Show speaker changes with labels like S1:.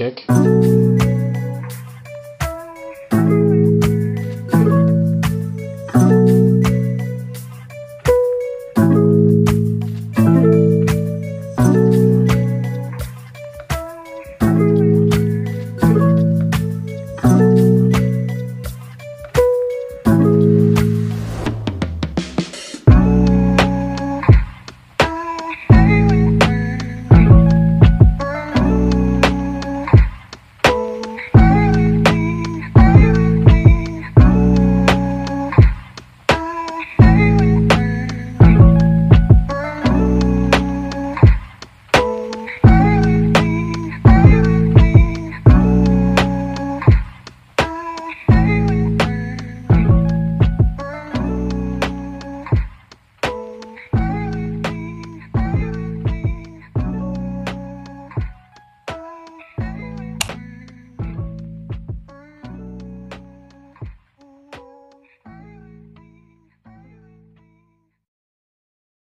S1: kick.